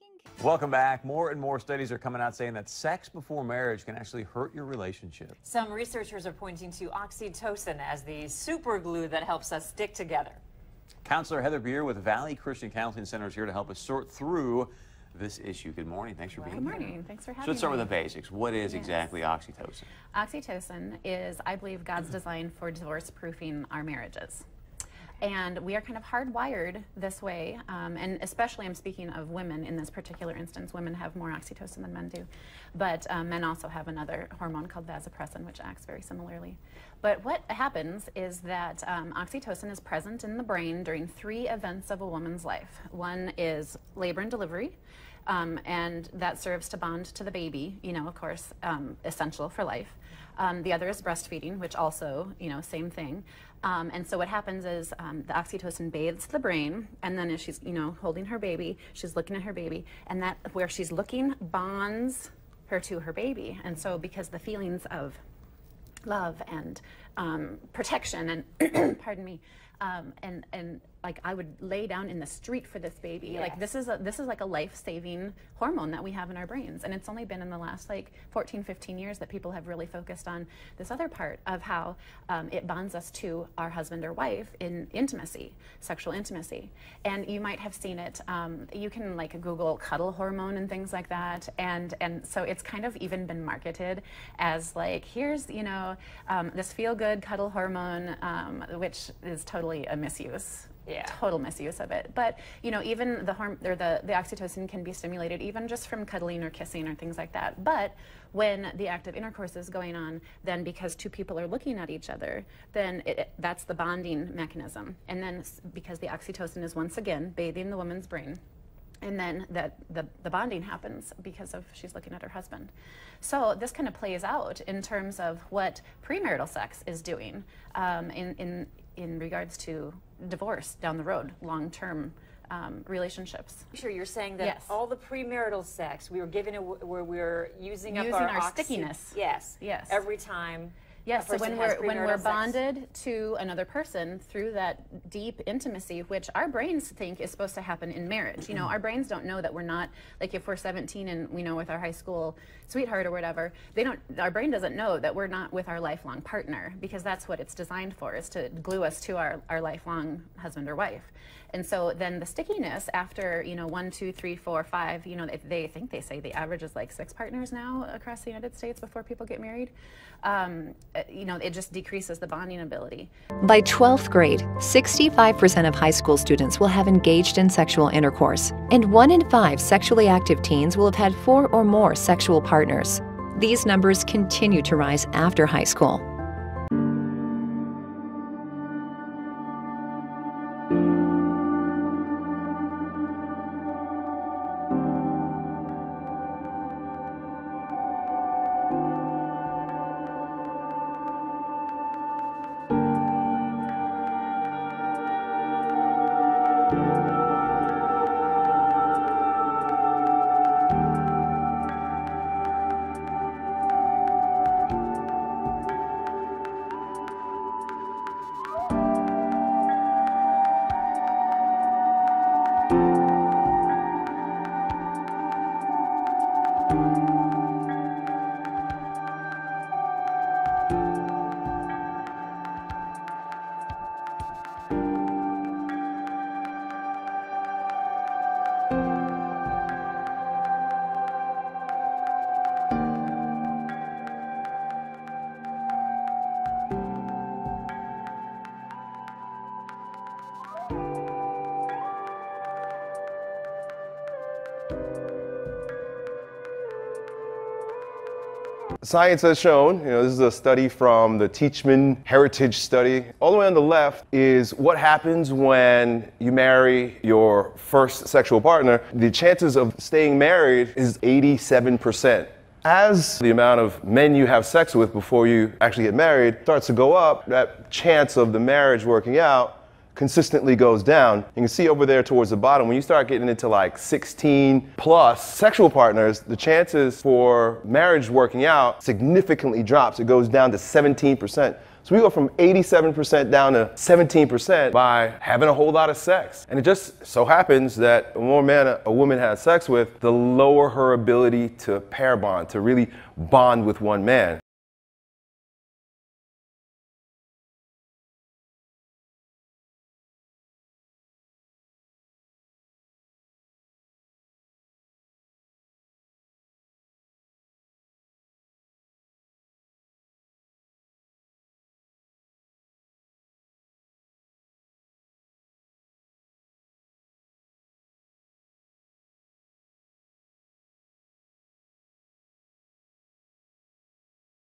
making? Welcome back. More and more studies are coming out saying that sex before marriage can actually hurt your relationship. Some researchers are pointing to oxytocin as the super glue that helps us stick together. Counselor Heather Beer with Valley Christian Counseling Center is here to help us sort through this issue. Good morning. Thanks for being Good here. Good morning. Thanks for having So let's start me. with the basics. What is exactly oxytocin? Oxytocin is, I believe, God's design for divorce proofing our marriages. And we are kind of hardwired this way, um, and especially I'm speaking of women in this particular instance. Women have more oxytocin than men do, but um, men also have another hormone called vasopressin, which acts very similarly. But what happens is that um, oxytocin is present in the brain during three events of a woman's life. One is labor and delivery, um, and that serves to bond to the baby, you know, of course, um, essential for life. Um, the other is breastfeeding, which also, you know, same thing. Um, and so what happens is um, the oxytocin bathes the brain, and then as she's, you know, holding her baby, she's looking at her baby, and that where she's looking bonds her to her baby. And so because the feelings of love and um, protection and pardon me um, and and like I would lay down in the street for this baby. Like this is a this is like a life-saving hormone that we have in our brains. And it's only been in the last like 14 15 years that people have really focused on this other part of how um, it bonds us to our husband or wife in intimacy sexual intimacy. And you might have seen it um, you can like google cuddle hormone and things like that. And and so it's kind of even been marketed as like here's you know um, this feel good cuddle hormone um, which is totally a misuse Yeah. total misuse of it. But you know even the harm or the, the oxytocin can be stimulated even just from cuddling or kissing or things like that. But when the act of intercourse is going on then because two people are looking at each other then it, it- that's the bonding mechanism. And then because the oxytocin is once again bathing the woman's brain and then that the, the bonding happens because of she's looking at her husband so this kind of plays out in terms of what premarital sex is doing um, in, in, in regards to divorce down the road long-term um, relationships Sure, you're saying that Yes. all the premarital sex we were giving it where we're using up our, our stickiness. Yes. Yes. Every time. Yes, so when we're when we're sex. bonded to another person through that deep intimacy, which our brains think is supposed to happen in marriage. You know, our brains don't know that we're not like if we're 17 and we know with our high school sweetheart or whatever, they don't. Our brain doesn't know that we're not with our lifelong partner because that's what it's designed for is to glue us to our our lifelong husband or wife. And so then the stickiness after you know one, two, three, four, five. You know, they, they think they say the average is like six partners now across the United States before people get married. Um, Uh, you know, it just decreases the bonding ability. By 12th grade, 65% of high school students will have engaged in sexual intercourse, and one in five sexually active teens will have had four or more sexual partners. These numbers continue to rise after high school. Science has shown, you know, this is a study from the Teachman Heritage Study. All the way on the left is what happens when you marry your first sexual partner. The chances of staying married is 87%. As the amount of men you have sex with before you actually get married starts to go up, that chance of the marriage working out consistently goes down. You can see over there towards the bottom, when you start getting into like 16 plus sexual partners, the chances for marriage working out significantly drops. It goes down to 17%. So we go from 87% down to 17% by having a whole lot of sex. And it just so happens that the more man a woman has sex with, the lower her ability to pair bond, to really bond with one man.